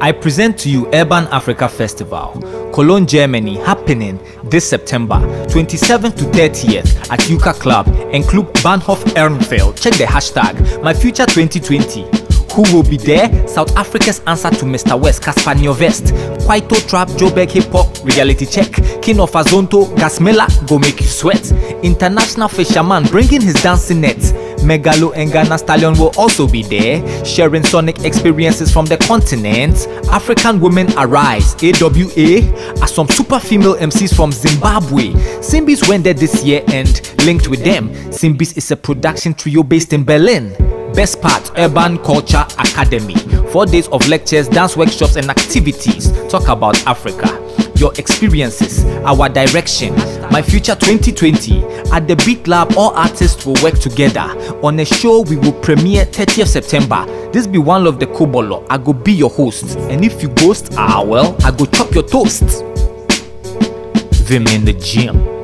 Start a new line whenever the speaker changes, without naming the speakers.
I present to you Urban Africa Festival, Cologne, Germany, happening this September 27th to 30th at Yuca Club and Club Bahnhof Ehrenfeld. Check the hashtag My Future 2020. Who will be there? South Africa's answer to Mr. West, Cassper Nyovest, Kwaito Trap, Joburg Hip Hop, Reality Check, King of Azonto, Gasmilla, Go Make You Sweat, International Fisherman bringing his dancing nets. Megaloh and Ghanaian Stallion will also be there, sharing sonic experiences from the continent. African Women Arise, AWA, are some super female MCs from Zimbabwe. Symbiz went there this year and linked with them. Symbiz is a production trio based in Berlin. Best part Urban Culture Academy. Four days of lectures, dance workshops, and activities. Talk about Africa. Your experiences, our direction, my future 2020. At the Beat Lab, all artists will work together on a show we will premiere 30th September. This be Wanlov the Kubolor. I go be your host. And if you ghost, ah well, I go chop your toast. Vim in the gym.